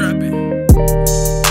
trapping.